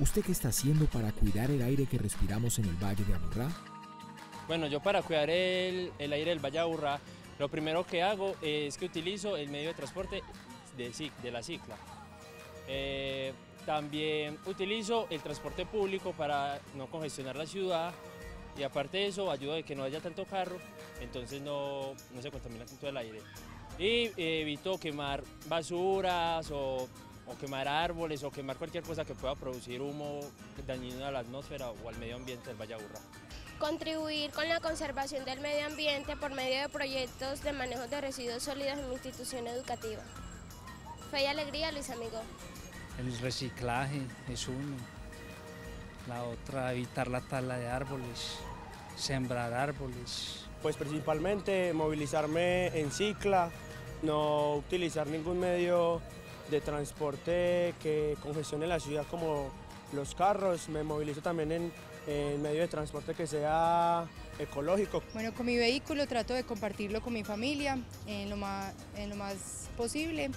¿Usted qué está haciendo para cuidar el aire que respiramos en el Valle de Aburrá? Bueno, yo para cuidar el, el aire del Valle de Aburrá, lo primero que hago es que utilizo el medio de transporte de, de la cicla. Eh, también utilizo el transporte público para no congestionar la ciudad y aparte de eso ayuda a que no haya tanto carro, entonces no, no se contamina tanto el aire. Y eh, evito quemar basuras o, o, quemar árboles o quemar cualquier cosa que pueda producir humo dañino a la atmósfera o al medio ambiente del Valle Aburrá. Contribuir con la conservación del medio ambiente por medio de proyectos de manejo de residuos sólidos en mi institución educativa. Fe y alegría, Luis Amigo. El reciclaje es uno. La otra, evitar la tala de árboles, sembrar árboles. Pues principalmente movilizarme en cicla, no utilizar ningún medio de transporte que congestione la ciudad como los carros. Me movilizo también en, en medio de transporte que sea ecológico. Bueno, con mi vehículo trato de compartirlo con mi familia en lo más, en lo más posible.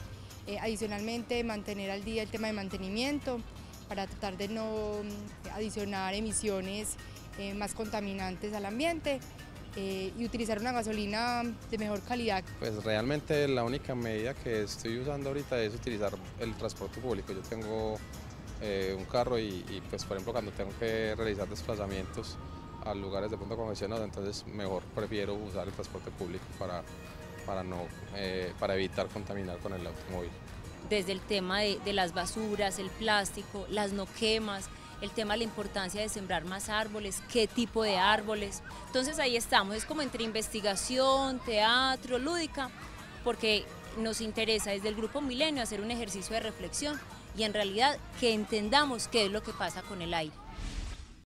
Eh, adicionalmente, mantener al día el tema de mantenimiento para tratar de no mm, adicionar emisiones eh, más contaminantes al ambiente eh, y utilizar una gasolina de mejor calidad. Pues realmente la única medida que estoy usando ahorita es utilizar el transporte público. Yo tengo un carro y, y, pues por ejemplo cuando tengo que realizar desplazamientos a lugares de punto congestionado, entonces mejor prefiero usar el transporte público para para, no, eh, para evitar contaminar con el automóvil. Desde el tema de, de las basuras, el plástico, las no quemas, el tema de la importancia de sembrar más árboles, qué tipo de árboles. Entonces ahí estamos, es como entre investigación, teatro, lúdica, porque nos interesa desde el Grupo Milenio hacer un ejercicio de reflexión y en realidad que entendamos qué es lo que pasa con el aire.